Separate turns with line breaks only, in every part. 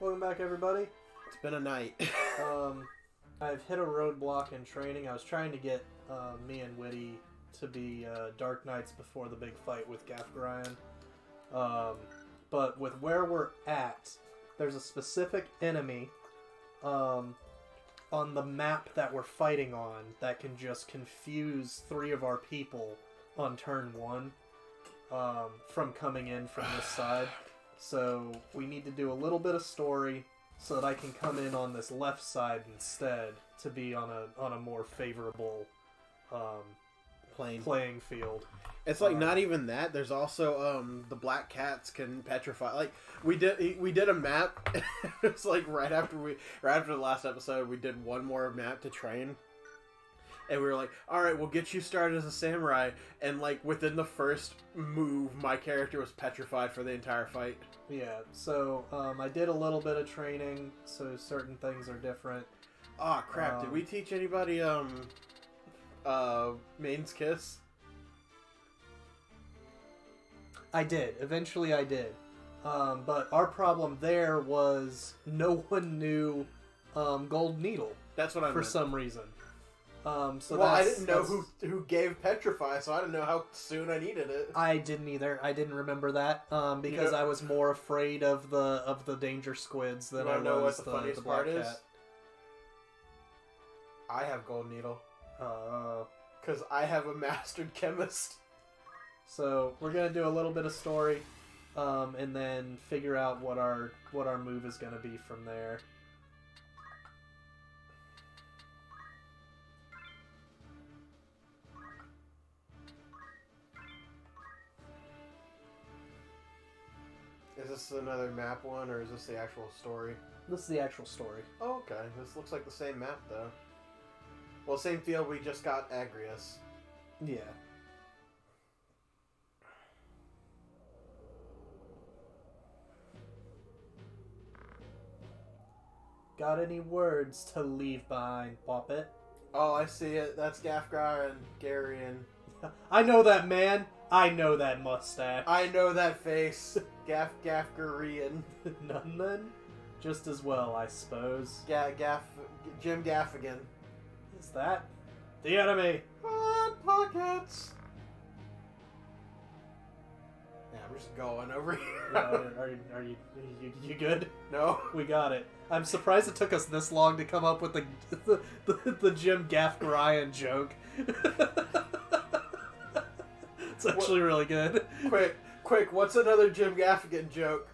Welcome back, everybody.
It's been a night.
Um, I've hit a roadblock in training. I was trying to get uh, me and Witty to be uh, Dark Knights before the big fight with Gaffgarion. Um, but with where we're at, there's a specific enemy um, on the map that we're fighting on that can just confuse three of our people on turn one um, from coming in from this side. So we need to do a little bit of story so that I can come in on this left side instead to be on a on a more favorable um,
Plain.
playing field.
It's like
Uh,
not even that. There's also um the black cats can petrify. Like we did we did a map. it's like right after we right after the last episode we did one more map to train. And we were like, all right, we'll get you started as a samurai. And like within the first move, my character was petrified for the entire fight.
Yeah, so um, I did a little bit of training, so certain things are different.
Oh crap! did
Um,
we teach anybody um uh Maiden's Kiss?
I did. Eventually, I did. Um, but our problem there was no one knew um, Gold Needle
That's what I
for
meant.
some reason. Um, so
well, I didn't know who who gave petrify, so I didn't know how soon I needed it.
I didn't either. I didn't remember that um, because
know-
I was more afraid of the of the danger squids than I
know what
was
the
the,
funniest
the black
part is?
cat.
I have gold needle
Uh,
because I have a mastered chemist.
so we're gonna do a little bit of story, um, and then figure out what our what our move is gonna be from there.
This another map one, or is this the actual story?
This is the actual story.
Oh, okay. This looks like the same map, though. Well, same field. We just got Agrias.
Yeah. Got any words to leave behind, Poppet?
Oh, I see it. That's Gafgar and Garion.
I know that man. I know that mustache.
I know that face. Gaff Gaffgarion.
None then? Just as well, I suppose.
Ga Gaff Jim Gaffigan.
Is that the enemy?
Hot pockets. Yeah, I'm just going over here.
Uh, are, you, are you, you you good?
no.
We got it. I'm surprised it took us this long to come up with the the, the, the Jim Gaffgarion joke. It's actually really good.
quick, quick. What's another Jim Gaffigan joke?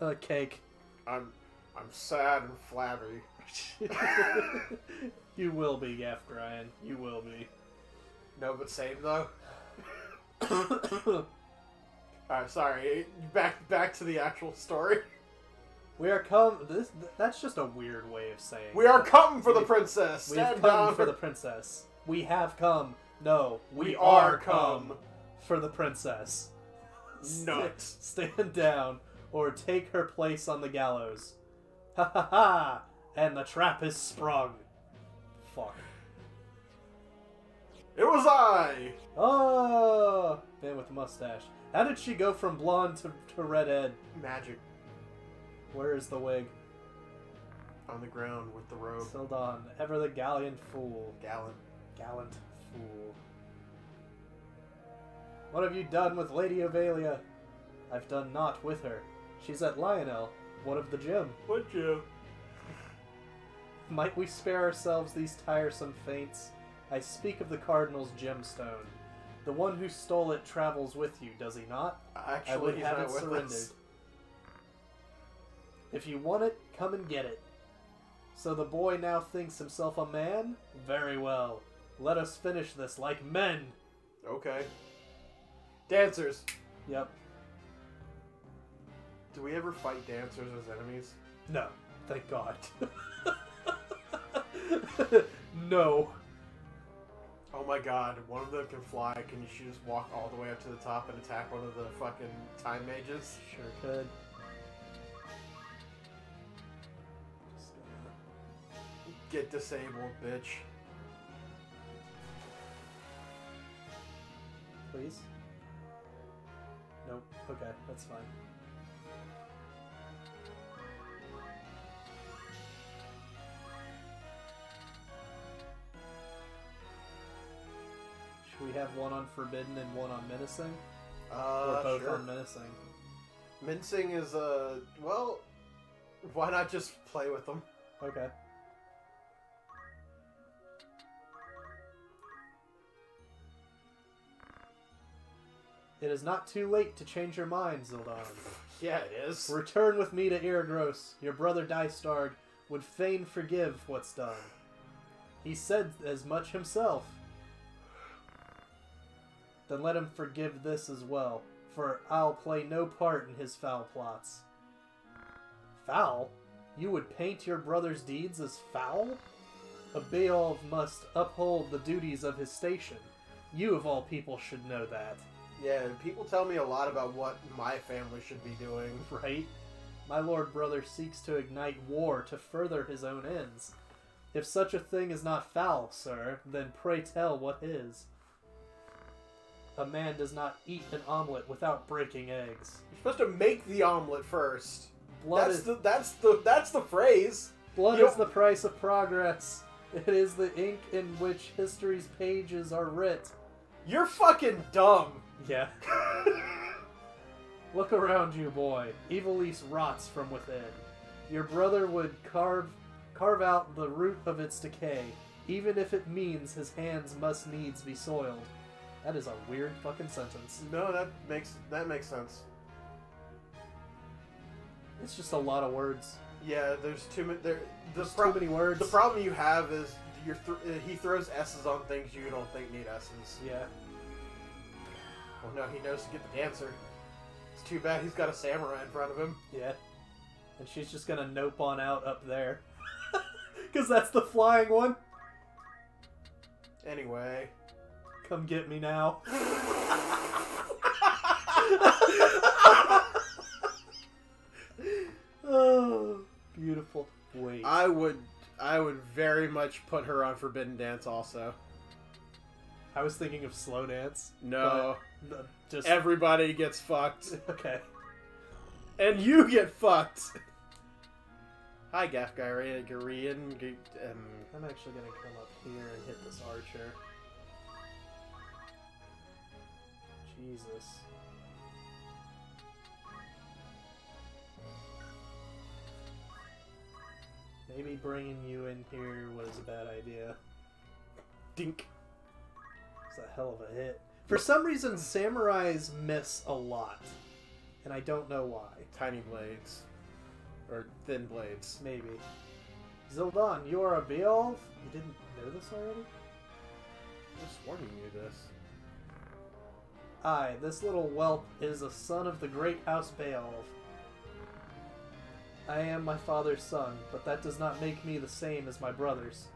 Uh, cake.
I'm, I'm sad and flabby.
you will be Gaffgarion. You will be.
No, but same though. Alright, sorry. Back, back to the actual story.
we are come. This that's just a weird way of saying.
We are come for the
We-
princess.
We have come
down
for the princess. We have come. No, we,
We
are,
are
come
come.
For the princess.
Nuts.
St- stand down or take her place on the gallows. Ha ha ha! And the trap is sprung. Fuck.
It was I.
Oh, man with mustache. How did she go from blonde to, to redhead?
Magic
Where is the wig?
on the ground with the robe.
Xildan, ever the gallant fool.
Gallant.
Gallant fool. What have you done with Lady Ovelia? I've done naught with her. She's at Lionel. one of the gem?
What you?
Might we spare ourselves these tiresome feints? I speak of the Cardinal's gemstone. The one who stole it travels with you, does he not?
Actually,
I would
he's
have
not
it
with
surrendered.
us.
If you want it, come and get it. So the boy now thinks himself a man? Very well. Let us finish this like men.
Okay. Dancers.
Yep.
Do we ever fight dancers as enemies?
No. Thank God. no.
Oh my god, one of them can fly. Can you just walk all the way up to the top and attack one of the fucking time mages?
Sure could.
Get disabled, bitch.
Please? Nope. Okay, that's fine. Should we have one on Forbidden and one on Menacing?
Uh,
or both
sure.
on Menacing?
Mincing is a uh, well. Why not just play with them?
Okay. It is not too late to change your mind, Xildan.
Yeah, it is.
Return with me to Eagrose. Your brother Dycedarg would fain forgive what's done. He said as much himself. Then let him forgive this as well, for I'll play no part in his foul plots. Foul? You would paint your brother's deeds as foul? A Beoulve must uphold the duties of his station. You, of all people, should know that.
Yeah, people tell me a lot about what my family should be doing.
right? My lord brother seeks to ignite war to further his own ends. If such a thing is not foul, sir, then pray tell what is. A man does not eat an omelet without breaking eggs.
You're supposed to make the omelet first.
Blood
that's
is
the that's the that's the phrase.
blood
you
is the price of progress. It is the ink in which history's pages are writ.
You're fucking dumb.
Yeah. Look around you, boy. Ivalice rots from within. Your brother would carve carve out the root of its decay, even if it means his hands must needs be soiled. That is a weird fucking sentence.
No, that makes that makes sense.
It's just a lot of words.
Yeah, there's too many. There, the
There's
pro-
too many words.
The problem you have is you're th- he throws S's on things you don't think need S's.
Yeah.
Oh no, he knows to get the dancer. It's too bad he's got a samurai in front of him.
Yeah. And she's just gonna nope on out up there. Because that's the flying one.
Anyway.
Come get me now. oh, beautiful. Wait.
I would I would very much put her on Forbidden Dance also.
I was thinking of slow dance.
No.
Just
Everybody gets fucked.
okay.
And you get fucked. Hi, Gaffgarion. Um,
I'm actually gonna come up here and hit this archer. Jesus. Maybe bringing you in here was a bad idea.
dink.
It's a hell of a hit. For some reason, samurais miss a lot, and I don't know why.
Tiny blades. Or thin blades.
Maybe. Xildan, you are a Beoulve? You didn't know this already?
Just warning you this.
Aye, this little whelp is a son of the great house Beoulve. I am my father's son, but that does not make me the same as my brothers.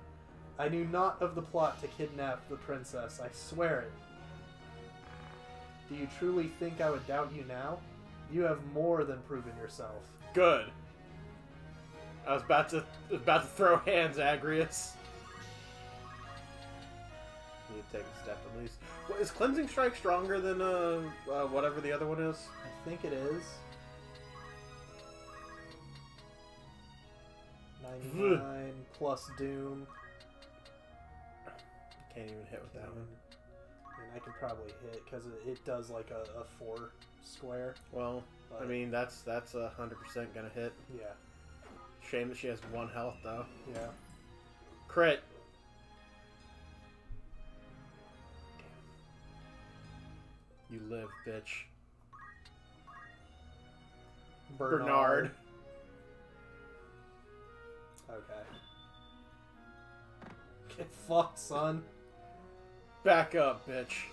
I knew not of the plot to kidnap the princess, I swear it. Do you truly think I would doubt you now? You have more than proven yourself.
Good. I was about to about to throw hands, Agrias. Need to take a step at least. What, is cleansing strike stronger than uh, uh whatever the other one is?
I think it is. 99 plus Doom.
Can't even hit with that one.
I could probably hit because it, it does like a, a four square.
Well, I mean that's that's a hundred percent gonna hit.
yeah,
Shame that she has one health though.
yeah.
Crit. You live, bitch. Bernard.
Okay. Get fucked, son.
Back up, bitch.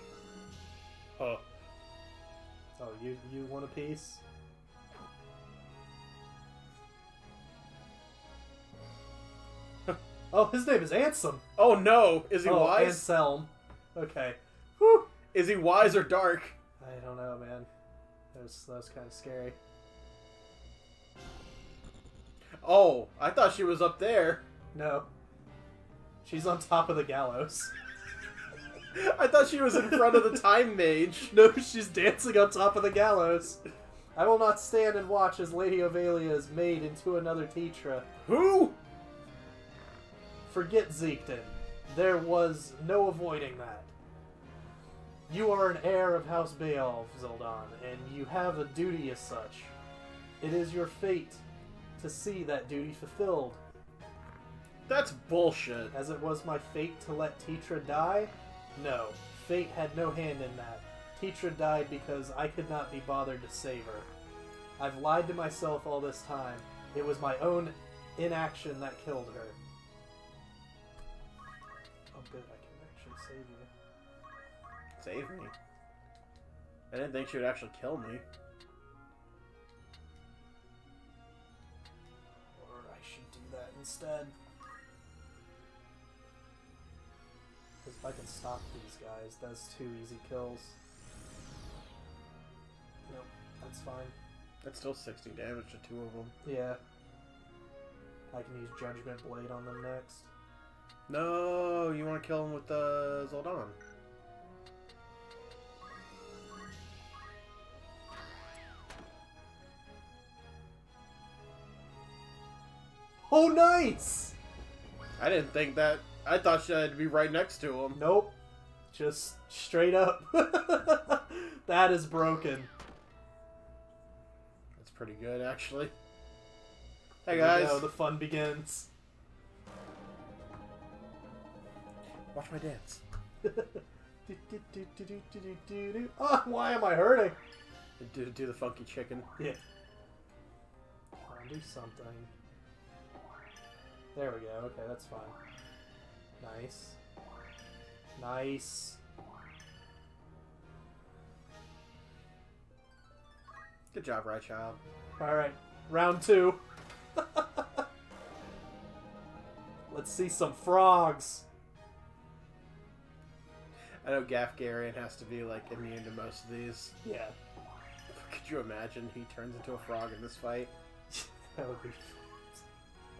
Huh.
Oh, you you want a piece? oh, his name is Ansem.
Oh no! Is he
oh,
wise?
Anselm. Okay.
Whew. Is he wise or dark?
I don't know, man. That was, that was kind of scary.
Oh, I thought she was up there.
No. She's on top of the gallows.
I thought she was in front of the time mage.
no, she's dancing on top of the gallows. I will not stand and watch as Lady Ovelia is made into another Tetra.
Who?
Forget Zeakden. There was no avoiding that. You are an heir of House Beoulve, Xildan, and you have a duty as such. It is your fate to see that duty fulfilled.
That's bullshit.
As it was my fate to let Tetra die? No, fate had no hand in that. Tetra died because I could not be bothered to save her. I've lied to myself all this time. It was my own inaction that killed her. Oh, good, I can actually save you.
Save me. I didn't think she would actually kill me.
Or I should do that instead. Because if I can stop these guys, that's two easy kills. Nope, that's fine.
That's still 60 damage to two of them.
Yeah. I can use Judgment Blade on them next.
No, you want to kill him with uh, Xildan.
Oh, nice!
I didn't think that. I thought she had to be right next to him.
Nope. Just straight up. that is broken.
That's pretty good, actually. Hey
Here
guys,
go, the fun begins.
watch my dance.
Ah, why am I hurting?
Do, do the funky chicken.
Yeah. I'll do something. There we go. Okay, that's fine. Nice. Nice.
Good job, right child.
Alright, round two. Let's see some frogs.
I know Gaffgarion has to be like immune to most of these.
Yeah,
Could you imagine he turns into a frog in this fight?
that would be.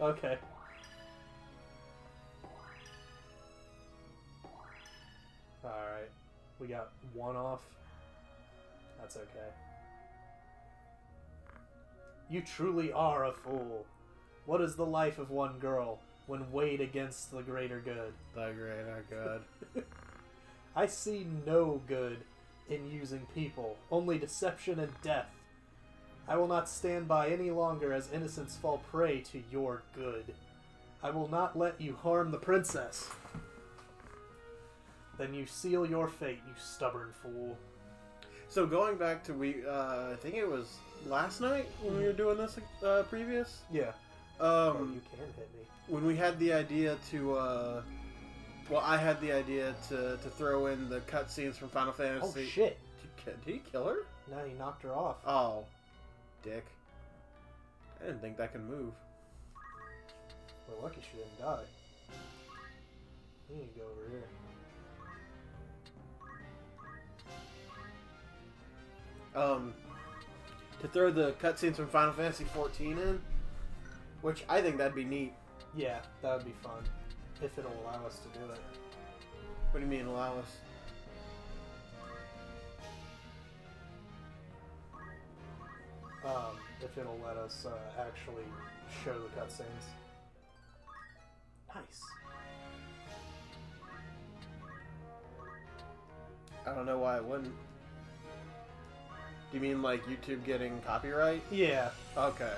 Okay. Alright, we got one off. That's okay. You truly are a fool. What is the life of one girl when weighed against the greater good?
The greater good.
I see no good in using people, only deception and death. I will not stand by any longer as innocents fall prey to your good. I will not let you harm the princess. Then you seal your fate, you stubborn fool.
So going back to we, uh, I think it was last night when we were doing this uh, previous.
Yeah. oh,
Um,
you can hit me.
when we had the idea to, uh, well, I had the idea to to throw in the cutscenes from Final Fantasy.
Oh shit!
Did, did he kill her?
No, he knocked her off.
Oh, dick. I didn't think that could move.
We're lucky she didn't die. You need to go over here.
Um, to throw the cutscenes from Final Fantasy 14 in, which I think that'd be neat.
Yeah, that would be fun. If it'll allow us to do it.
What do you mean allow us?
Um, if it'll let us uh, actually show the cutscenes. Nice.
I don't know why it wouldn't. Do you mean like YouTube getting copyright?
Yeah,
Okay.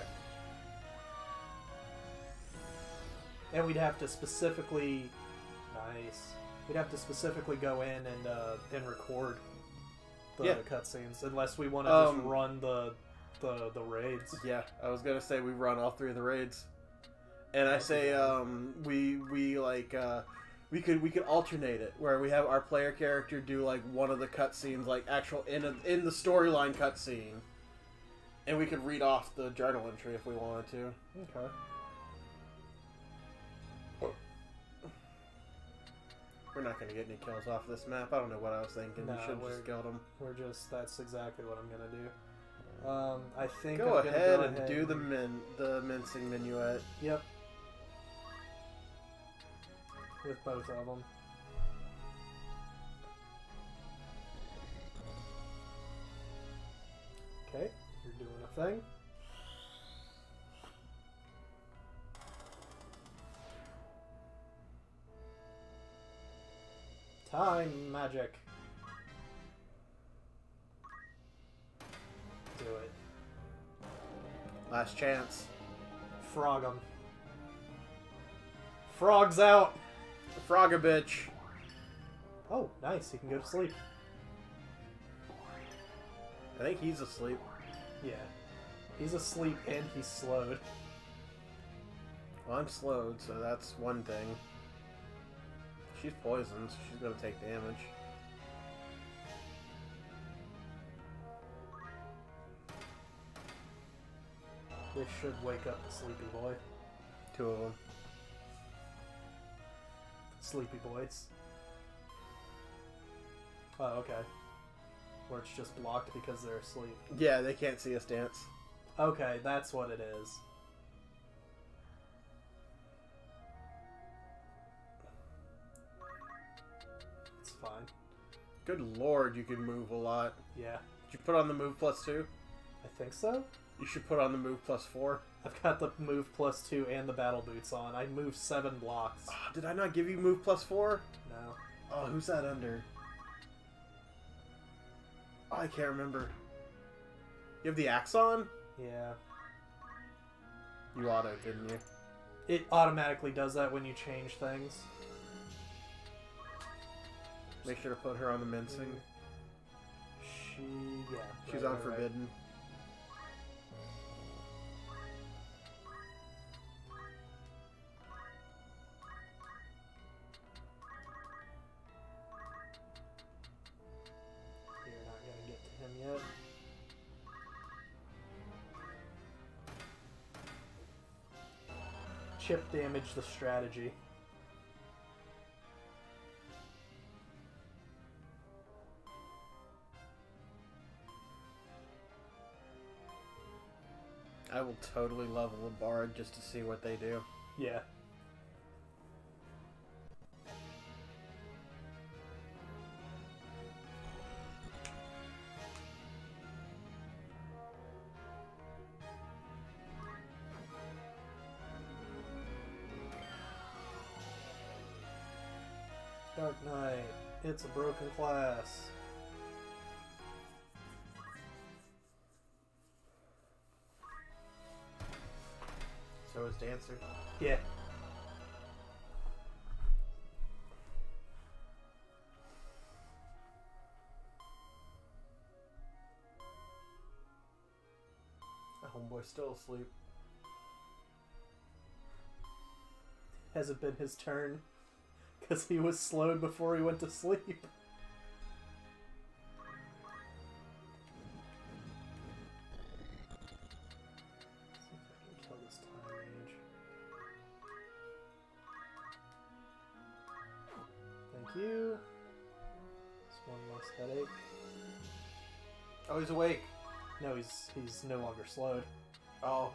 and we'd have to specifically. Nice. We'd have to specifically go in and uh, and record the
Yeah.
cutscenes, unless we want to
Um,
just run the the the raids.
Yeah, I was gonna say we run all three of the raids, and I say um we we like uh we could we could alternate it where we have our player character do like one of the cutscenes like actual in a, in the storyline cutscene, and we could read off the journal entry if we wanted to.
Okay.
We're not gonna get any kills off this map. I don't know what I was thinking.
No,
we should just killed them.
We're just that's exactly what I'm gonna do. Um, I think
Go
I'm gonna
ahead and do the min the mincing minuet.
Yep with both of them. Okay, you're doing a thing. Time magic. Do it.
Last chance.
Frog them. Frogs out!
Frog a bitch.
Oh, nice. He can go to sleep.
I think he's asleep.
Yeah. He's asleep and he's slowed.
Well, I'm slowed, so that's one thing. She's poisoned, so she's gonna take damage.
This should wake up the sleepy boy.
Two of them.
Sleepy boys. Oh, okay. Where it's just blocked because they're asleep.
Yeah, they can't see us dance.
Okay, that's what it is. It's fine.
Good lord, you can move a lot.
Yeah,
Did you put on the move plus two?
I think so.
You should put on the move plus four.
I've got the move plus two and the battle boots on. I moved seven blocks.
Ah, did I not give you move plus four?
No.
Oh, who's that under? Oh, I can't remember. You have the axe on?
Yeah.
You auto, didn't you?
It automatically does that when you change things.
Make sure to put her on the mincing.
She, yeah.
She's
right,
on
right, right.
forbidden.
You're Chip damage the strategy.
I will totally level a bard just to see what they do.
Yeah. It's a broken class.
So is Dancer.
Yeah.
Homeboy's still asleep.
Has it been his turn. Because he was slowed before he went to sleep. Thank you. It's one less headache.
Oh, he's awake.
No, he's he's no longer slowed.
Oh.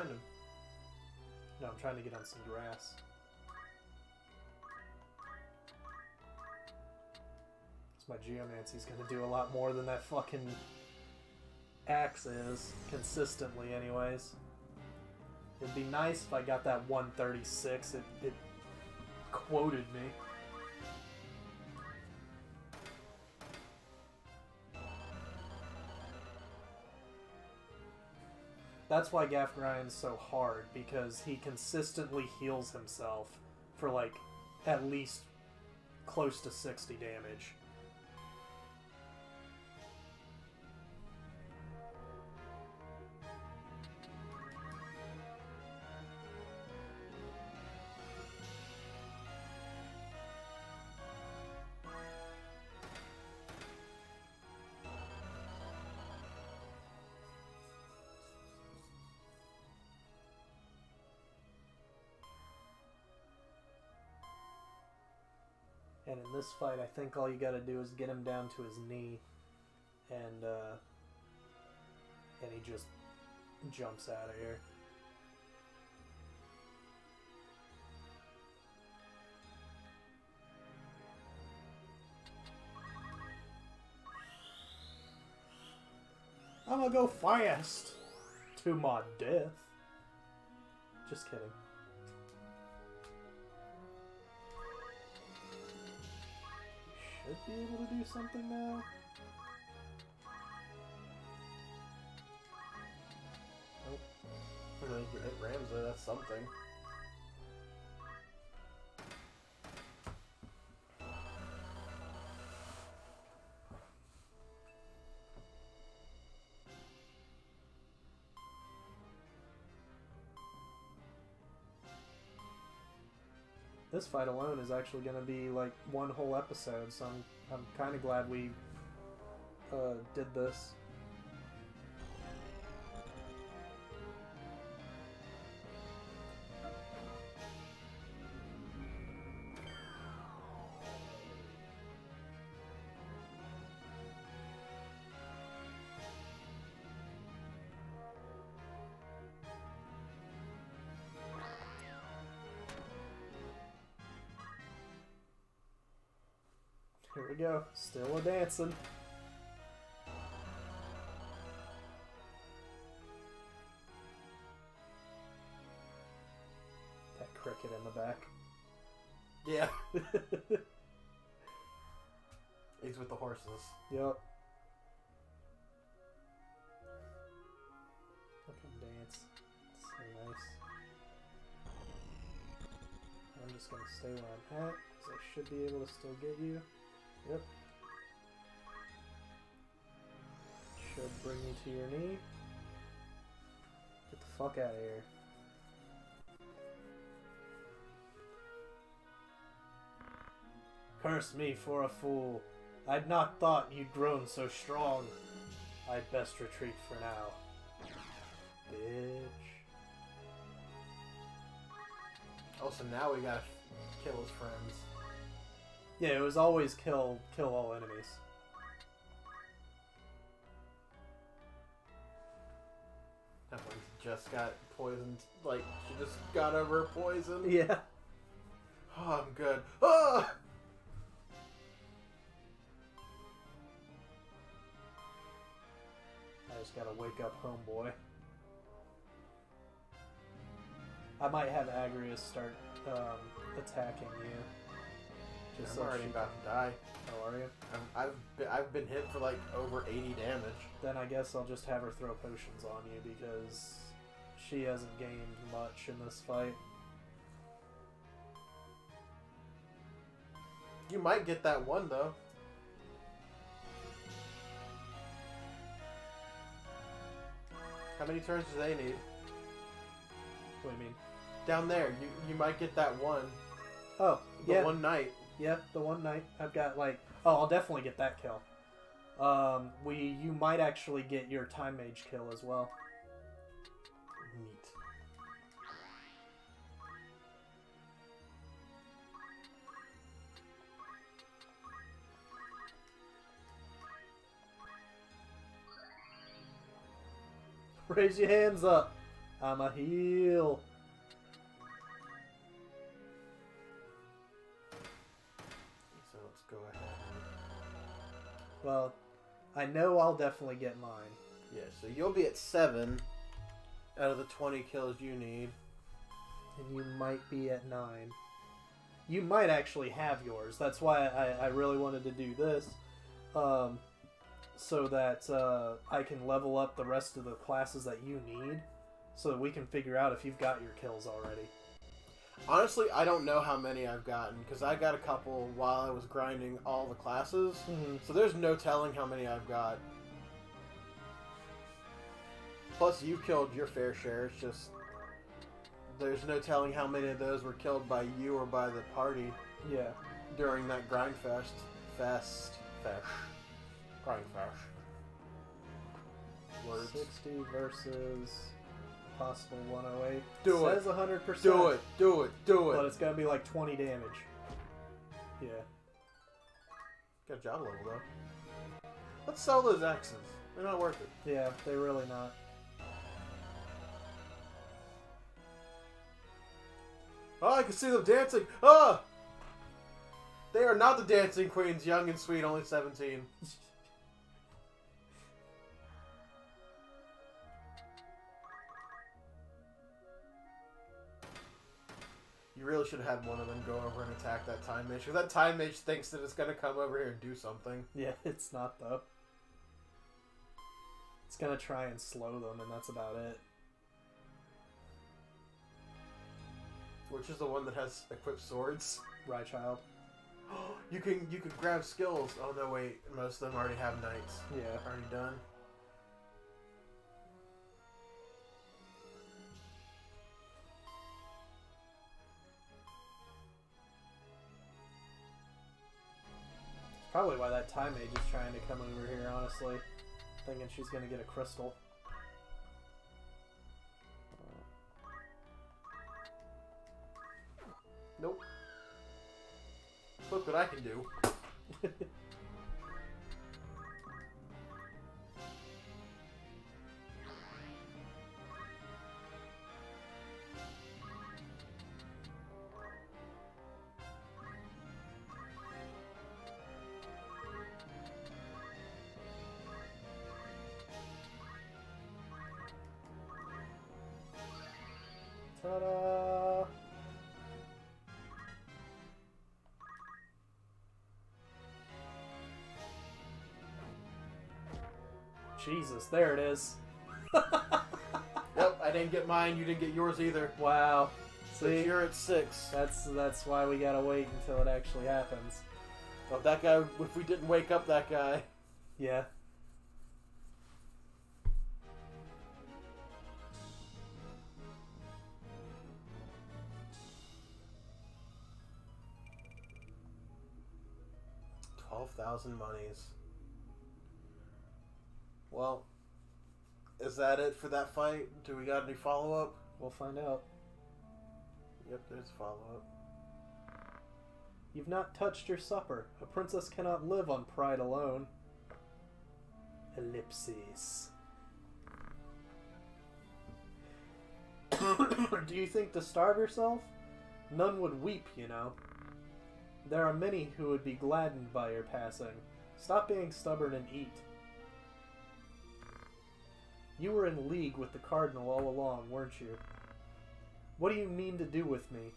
Behind him.
No, I'm trying to get on some grass. So my geomancy's gonna do a lot more than that fucking axe is, consistently anyways. It'd be nice if I got that 136. It, it quoted me. That's why Gaff Grind's so hard, because he consistently heals himself for like at least close to 60 damage. And in this fight, I think all you gotta do is get him down to his knee, and uh, and he just jumps out of here. I'm gonna go fast to my death. Just kidding. should be able to do something now. Oh, nope.
It rams it, that's something.
This fight alone is actually going to be like one whole episode, so I'm, I'm kind of glad we uh, did this. Go. Still a dancing. That cricket in the back.
Yeah. He's with the horses.
Yep. Fucking dance. So nice. I'm just gonna stay where I'm at, because I should be able to still get you. Yep. Should bring you to your knee. Get the fuck out of here. Curse me for a fool. I'd not thought you'd grown so strong. I'd best retreat for now. Bitch.
Oh, so now we gotta kill his friends.
Yeah, it was always kill kill all enemies.
That one's just got poisoned. Like, she just got over poison.
Yeah.
Oh, I'm good. Ah!
I just gotta wake up homeboy. I might have Agrias start um, attacking you.
I'm
so
already about to die.
How are you?
I'm, I've been, I've been hit for like over 80 damage.
Then I guess I'll just have her throw potions on you because she hasn't gained much in this fight.
You might get that one though. How many turns do they need?
What do you mean?
Down there, you you might get that one.
Oh,
The
yeah,
one night.
Yeah. The one night I've got like, oh, I'll definitely get that kill. Um, we you might actually get your time mage kill as well.
Neat.
Raise your hands up. I'm a heel. Well, I know I'll definitely get mine.
Yeah, so you'll be at seven out of the 20 kills you need.
and you might be at nine. You might actually have yours. That's why I, I really wanted to do this, um, so that uh, I can level up the rest of the classes that you need, so that we can figure out if you've got your kills already.
Honestly, I don't know how many I've gotten because I got a couple while I was grinding all the classes.
Mm-hmm.
So there's no telling how many I've got. Plus, you killed your fair share. It's just there's no telling how many of those were killed by you or by the party
Yeah.
during that grind fest. Fest. Fest. Grind fest. Words.
Sixty versus possible one hundred eight.
Do it.
Says hundred percent.
Do it. Do it. Do it.
But it's gonna be like twenty damage. Yeah.
Got a job level though. Let's sell those axes. They're not worth it.
Yeah, they're really not.
Oh, I can see them dancing. Ah! They are not the dancing queens, young and sweet, only 17. You really should have had one of them go over and attack that time mage, because that time mage thinks that it's going to come over here and do something.
Yeah, it's not though. It's gonna try and slow them, and that's about it.
which is the one that has equipped swords.
Raichild.
you can you can grab skills. Oh no, wait, most of them already have knights.
Yeah.
Already done.
Probably why that time mage is trying to come over here, honestly. Thinking she's gonna get a crystal.
Nope. Look what I can do.
Jesus, there it is.
Yep, I didn't get mine. You didn't get yours either.
Wow.
So
See,
you're at six.
that's that's why we gotta wait until it actually happens.
Oh, that guy. If we didn't wake up that guy.
Yeah.
Twelve thousand monies. Well, is that it for that fight? Do we got any follow up?
We'll find out.
Yep, there's follow up.
You've not touched your supper. A princess cannot live on pride alone. Ellipses. Do you think to starve yourself? None would weep, you know. There are many who would be gladdened by your passing. Stop being stubborn and eat. You were in league with the cardinal all along, weren't you? What do you mean to do with me?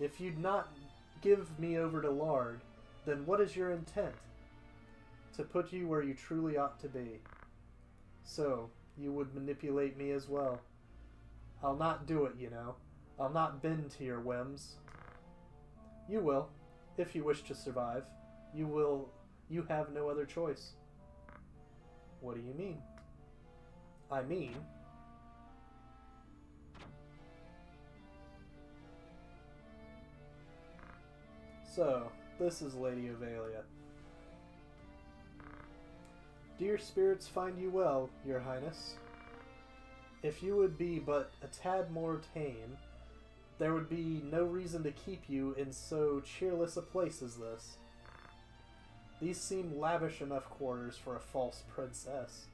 If you'd not give me over to Larg, then what is your intent? To put you where you truly ought to be. So, you would manipulate me as well. I'll not do it, you know. I'll not bend to your whims. You will, if you wish to survive. You will. You have no other choice. What do you mean? I mean. So, this is Lady Ovelia. Dear spirits find you well, your highness. If you would be but a tad more tame, there would be no reason to keep you in so cheerless a place as this. These seem lavish enough quarters for a false princess.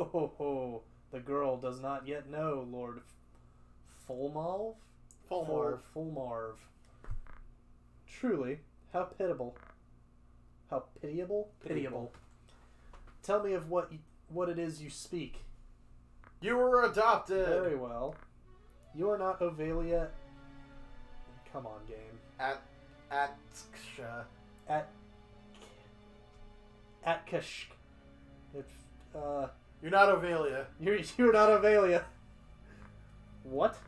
Ho ho ho! The girl does not yet know Lord F- Fulmalv?
Fulmarv.
Fulmarv. Truly, how pitiable. How pitiable?
Pitiable.
Tell me of what you, what it is you speak.
You were adopted.
Very well. You are not Ovelia. Come on, game.
At at.
At at Kashk. If uh,
You're not Ovelia.
you're you're not Ovelia. What?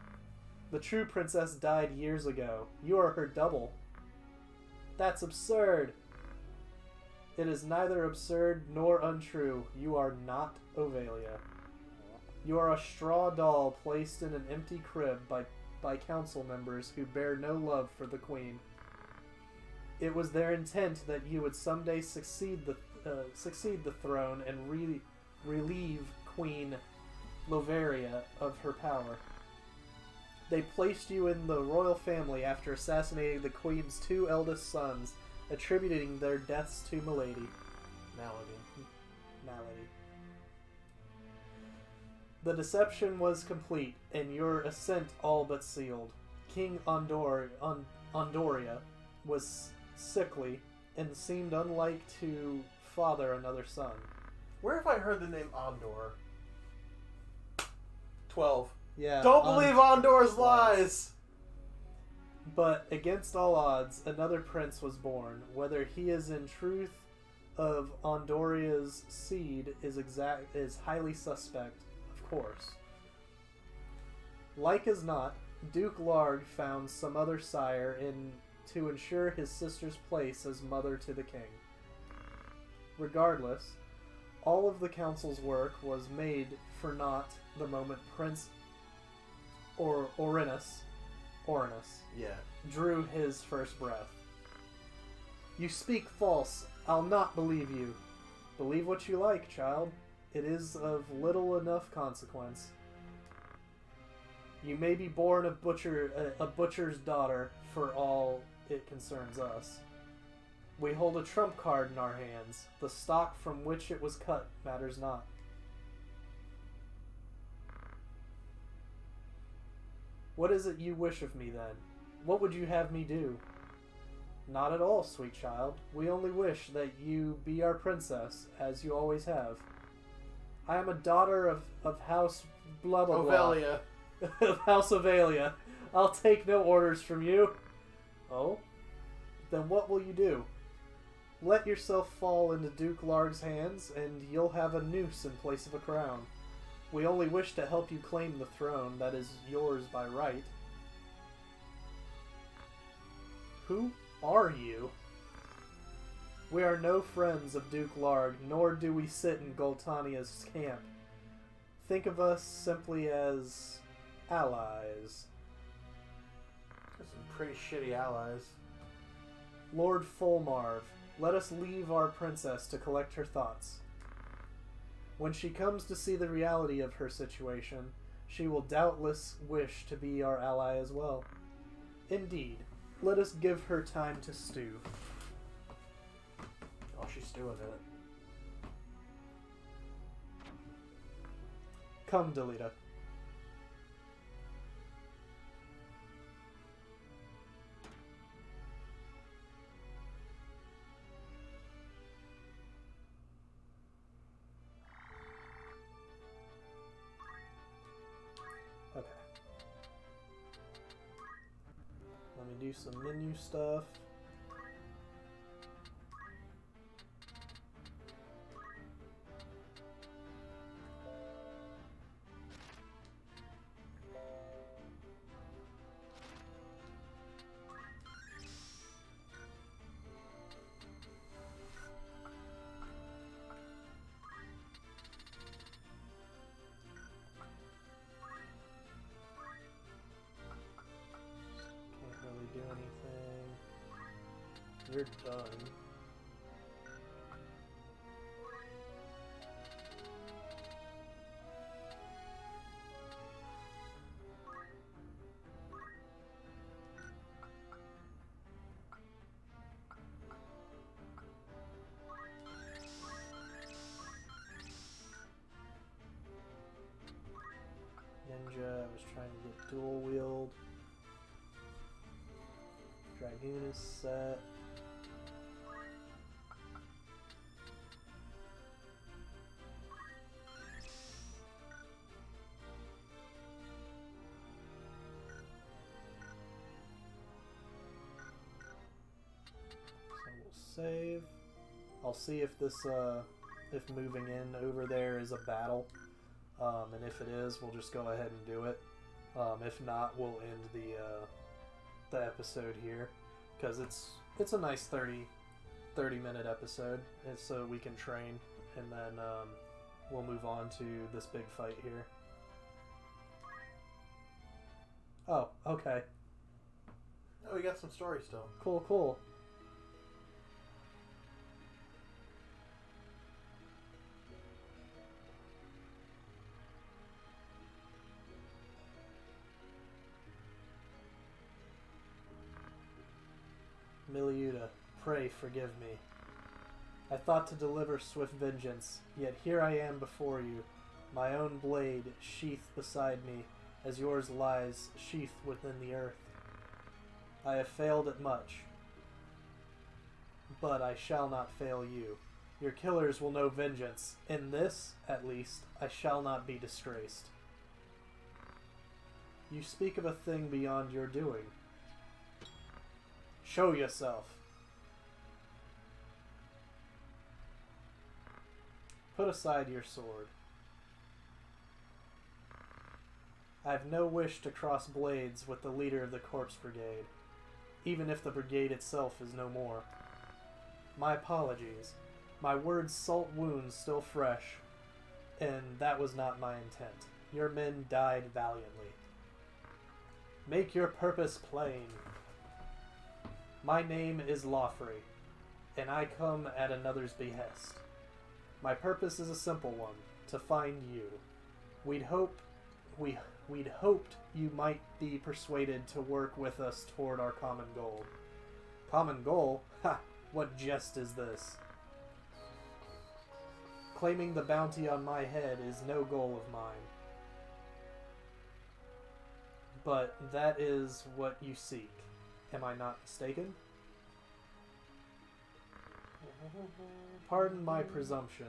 The true princess died years ago. You are her double. That's absurd. It is neither absurd nor untrue. You are not Ovelia. You are a straw doll placed in an empty crib by, by council members who bear no love for the queen. It was their intent that you would someday succeed the uh, succeed the throne and re- relieve Queen Louveria of her power. They placed you in the royal family after assassinating the queen's two eldest sons, attributing their deaths to Milady.
Malady.
Malady. The deception was complete, and your ascent all but sealed. King Andor, On, Ondoria was sickly and seemed unlike to father another son.
Where have I heard the name Andor? Twelve.
Yeah.
Don't
An-
believe Andor's lies.
But against all odds, another prince was born. Whether he is in truth of Ondoria's seed is exact is highly suspect, of course. Like as not, Duke Larg found some other sire in to ensure his sister's place as mother to the king. Regardless, all of the council's work was made for naught the moment Prince or Orinus, Orinus
Yeah.
drew his first breath. You speak false. I'll not believe you. Believe what you like, child. It is of little enough consequence. You may be born a butcher, a, a butcher's daughter, for all it concerns us. We hold a trump card in our hands. The stock from which it was cut matters not. What is it you wish of me then? What would you have me do? Not at all, sweet child. We only wish that you be our princess, as you always have. I am a daughter of, of House blah blah blah.
Ovelia.
of House Avalia. I'll take no orders from you. Oh? Then what will you do? Let yourself fall into Duke Larg's hands, and you'll have a noose in place of a crown. We only wish to help you claim the throne that is yours by right. Who are you? We are no friends of Duke Larg, nor do we sit in Goltanna's camp. Think of us simply as allies.
Got some pretty shitty allies.
Lord Folmarv, let us leave our princess to collect her thoughts. When she comes to see the reality of her situation, she will doubtless wish to be our ally as well. Indeed, let us give her time to stew.
Oh, she's doing it.
Come, Delita. Some menu stuff. You're done. Ninja, I was trying to get dual wield. Dragoon is set. Save. I'll see if this, uh, if moving in over there is a battle. Um, and if it is, we'll just go ahead and do it. Um, if not, we'll end the, uh, the episode here because it's it's a nice 30 30 minute episode and so we can train and then um, we'll move on to this big fight here oh okay
Oh, we got some story still.
cool cool Miliuda, pray forgive me. I thought to deliver swift vengeance, yet here I am before you, my own blade sheathed beside me, as yours lies sheathed within the earth. I have failed at much, but I shall not fail you. Your killers will know vengeance. In this, at least, I shall not be disgraced. You speak of a thing beyond your doing. Show yourself. Put aside your sword. I have no wish to cross blades with the leader of the Corpse Brigade, even if the brigade itself is no more. My apologies. My words salt wounds still fresh, and that was not my intent. Your men died valiantly. Make your purpose plain. My name is Loffrey, and I come at another's behest. My purpose is a simple one: to find you. We'd hope we we'd hoped you might be persuaded to work with us toward our common goal. Common goal? Ha! What jest is this? Claiming the bounty on my head is no goal of mine. But that is what you seek. Am I not mistaken? Pardon my presumption,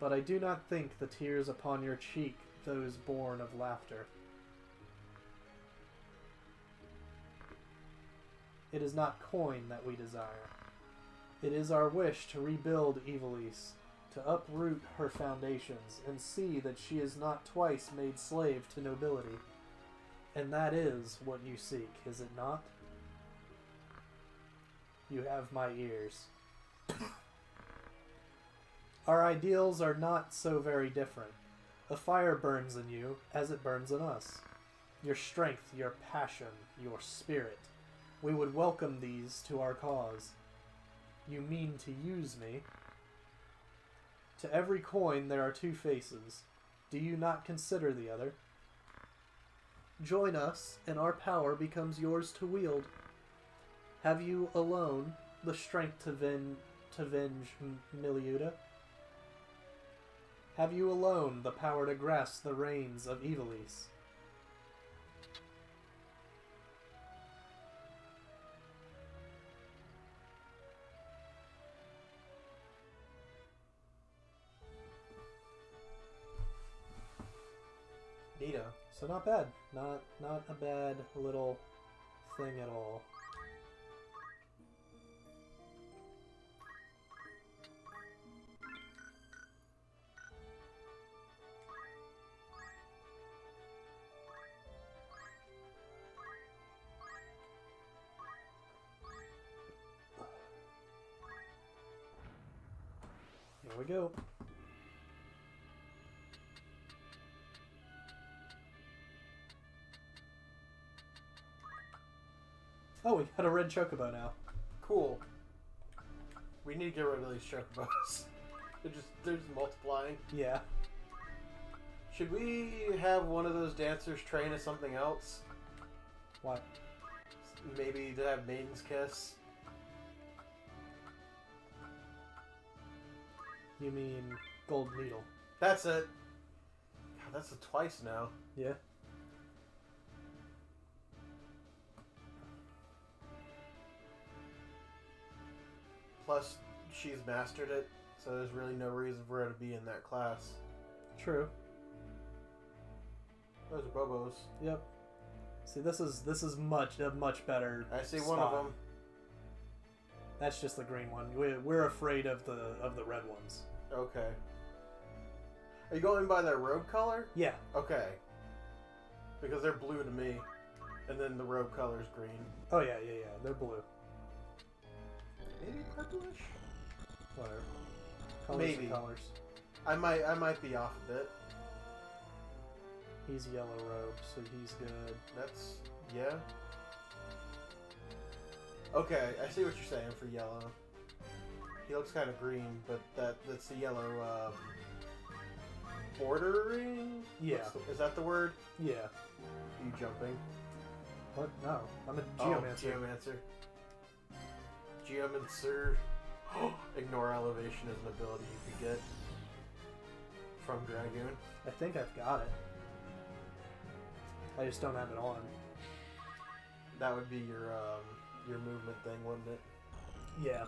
but I do not think the tears upon your cheek those born of laughter. It is not coin that we desire. It is our wish to rebuild Ivalice, to uproot her foundations, and see that she is not twice made slave to nobility. And that is what you seek, is it not? You have my ears. Our ideals are not so very different. A fire burns in you as it burns in us. Your strength, your passion, your spirit. We would welcome these to our cause. You mean to use me? To every coin there are two faces. Do you not consider the other? Join us, and our power becomes yours to wield. Have you alone the strength to, ven- to venge Miliuda? Have you alone the power to grasp the reins of Ivalice?
Neato.
So not bad. Not not a bad little thing at all. Here we go. Oh, we got a red chocobo now.
Cool. We need to get rid of these chocobos. they're just they're just multiplying.
Yeah.
Should we have one of those dancers train as something else?
What?
Maybe to have Maiden's Kiss.
You mean gold needle?
That's it. God, that's a twice now.
Yeah.
Plus, she's mastered it, so there's really no reason for her to be in that class.
True.
Those are Bobos.
Yep. See, this is this is much a much better.
I see one of them.
That's just the green one. We're, we're afraid of the of the red ones.
Okay. Are you going by their robe color?
Yeah.
Okay. Because they're blue to me, and then the robe color is green.
Oh yeah, yeah, yeah. They're blue.
Maybe purplish.
Whatever. Colors
Maybe.
colors.
I might, I might be off a bit.
He's yellow robe, so he's good.
That's yeah. Okay, I see what you're saying for yellow. He looks kind of green, but that that's the yellow um, bordering.
Yeah.
The- is that the word?
Yeah.
You jumping?
What? No. I'm a
Oh,
geomancer.
geomancer. Geomancer. Ignore elevation is an ability you could get from Dragoon.
I think I've got it. I just don't have it on.
That would be your um, your movement thing, wouldn't it?
Yeah.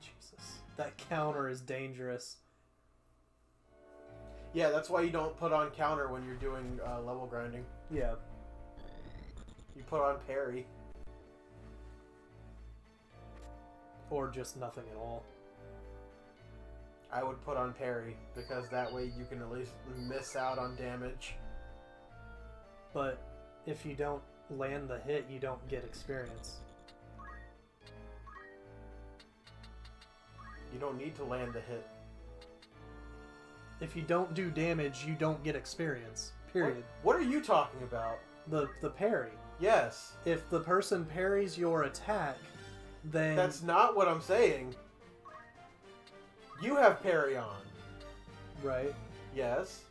Jesus. That counter is dangerous.
Yeah, that's why you don't put on counter when you're doing uh, level grinding.
Yeah.
You put on parry.
Or just nothing at all.
I would put on parry because that way you can at least miss out on damage.
But if you don't land the hit, you don't get experience.
You don't need to land the hit.
If you don't do damage, you don't get experience. Period.
What, what are you talking about?
The the parry.
Yes.
If the person parries your attack, then
That's not what I'm saying. You have parry on.
right.
Yes.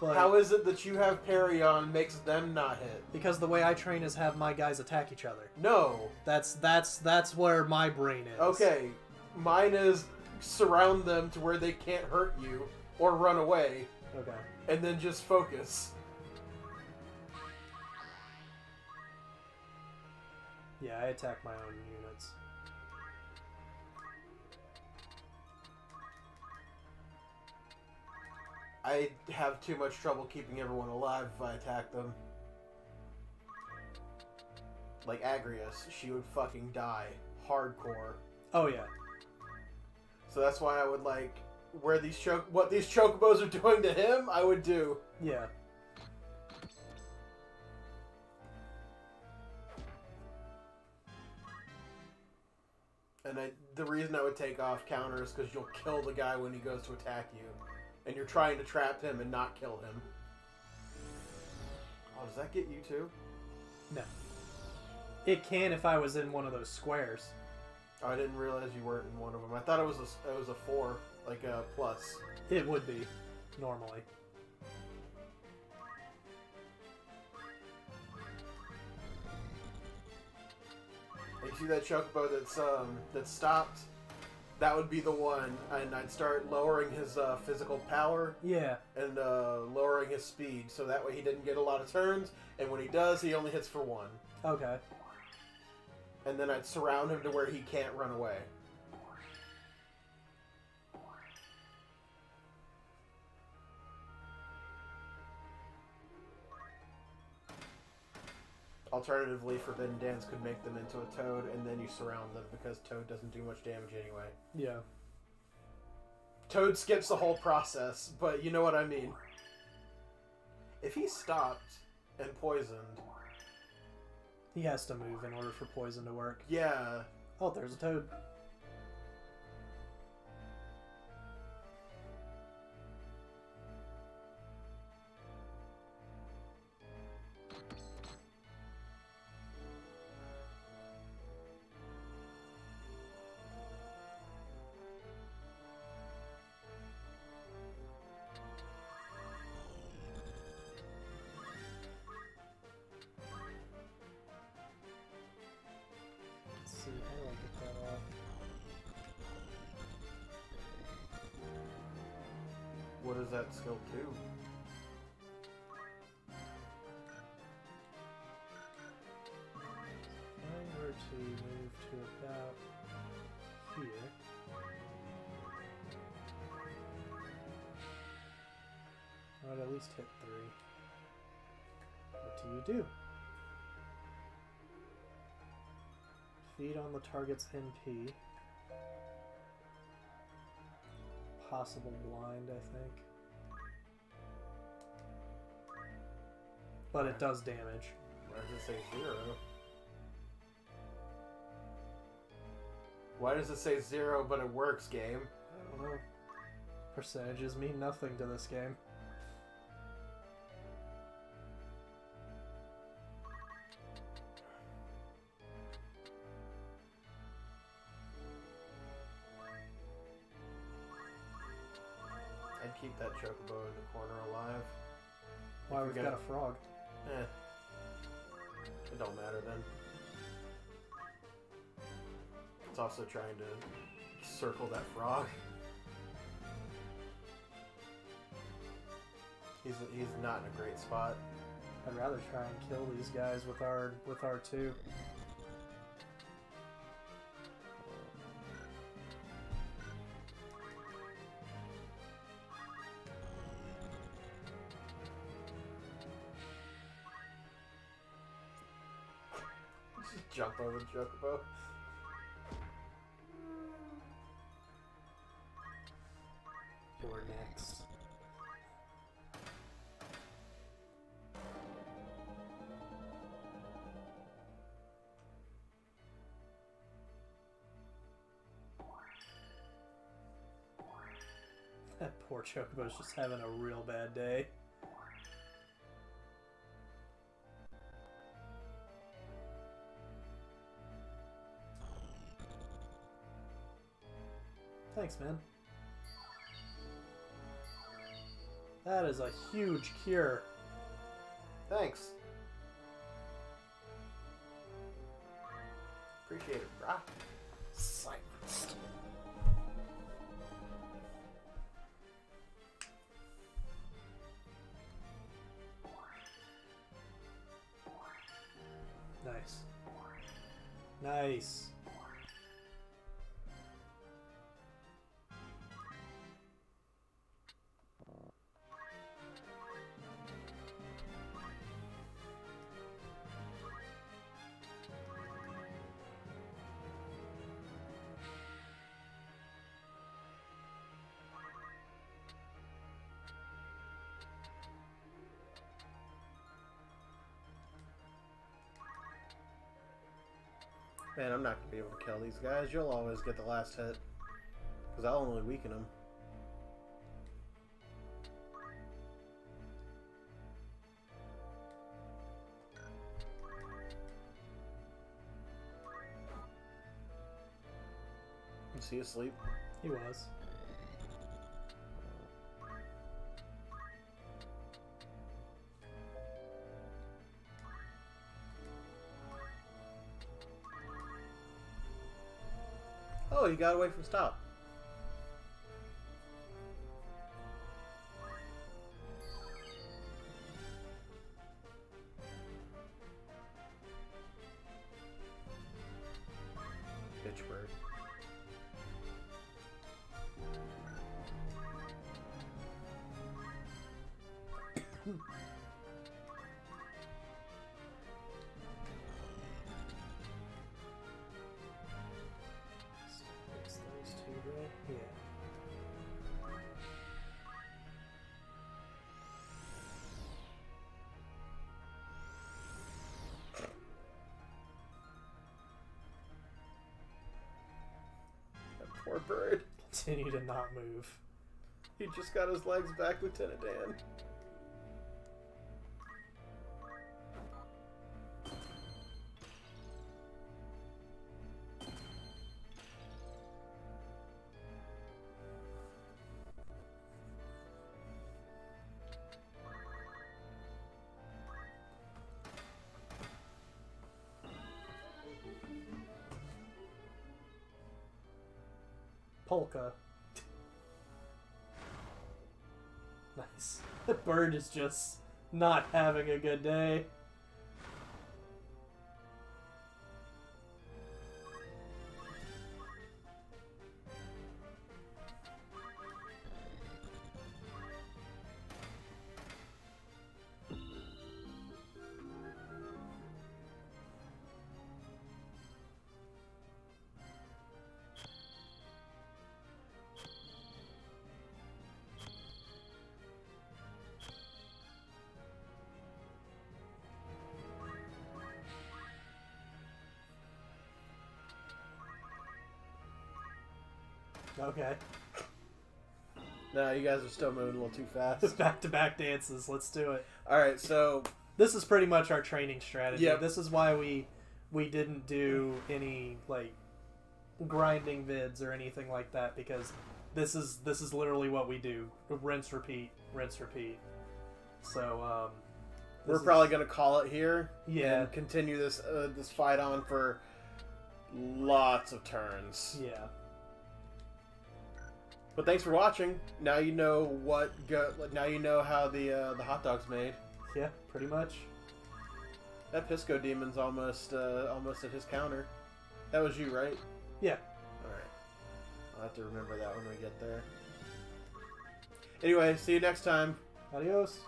But
How is it that you have parry on makes them not hit?
because the way I train is have my guys attack each other.
No.
That's that's that's where my brain is.
Okay. Mine is surround them to where they can't hurt you or run away
Okay.
and then just focus.
Yeah, I attack my own units.
I have too much trouble keeping everyone alive if I attack them. Like Agrias, she would fucking die. Hardcore.
Oh yeah.
So that's why I would like where these choke what these chocobos are doing to him, I would do.
Yeah.
And I, the reason I would take off counter is because you'll kill the guy when he goes to attack you. And you're trying to trap him and not kill him. Oh, does that get you too?
No. It can if I was in one of those squares.
Oh, I didn't realize you weren't in one of them. I thought it was a, it was a four, like a plus.
It would be normally.
You see that chocobo that's um that's stopped? That would be the one, and I'd start lowering his uh, physical power
Yeah.
and uh, lowering his speed, so that way he didn't get a lot of turns. And when he does, he only hits for one.
Okay.
And then I'd surround him to where he can't run away. Alternatively, Forbidden Dance could make them into a toad, and then you surround them because Toad doesn't do much damage anyway.
Yeah.
Toad skips the whole process, but you know what I mean. If he stopped and poisoned,
He has to move in order for poison to work.
yeah,
Oh, there's a toad.
Skill do?
If I to move to about here. I'd at least hit three. What do you do? Feed on the target's MP. Possible blind, I think. But it does damage.
Why does it say zero? Why does it say zero but it works, game?
I don't know. Percentages mean nothing to this game.
I'd keep that chocobo in the corner alive.
Why we've got
got-
a frog.
Eh. It don't matter then. It's also trying to circle that frog. He's he's not in a great spot.
I'd rather try and kill these guys with our with our two.
play with Chocobo. You're next.
That poor Chocobo's just having a real bad day. Thanks, man. That is a huge cure.
Thanks. Appreciate it, brah. Man, I'm not gonna be able to kill these guys. You'll always get the last hit. Because I'll only weaken them. Is he asleep?
He was.
He got away from stop.
Continue to not move.
He just got his legs back, Lieutenant Dan.
Polka. Nice. The bird is just not having a good day. Okay.
No, you guys are still moving a little too fast.
Back to back dances. Let's do it.
Alright, so
This is pretty much our training strategy.
Yep.
This is why we we didn't do any like grinding vids or anything like that because this is this is literally what we do. Rinse repeat, rinse repeat. So um
we're
is-
probably gonna call it here.
Yeah.
And continue this uh, this fight on for lots of turns.
yeah.
But thanks for watching. Now you know what go. Now you know how the uh, the hot dog's made.
Yeah, pretty much.
That Pisco demon's almost uh, almost at his counter. That was you, right?
Yeah.
All right. I'll have to remember that when we get there. Anyway, see you next time.
Adios.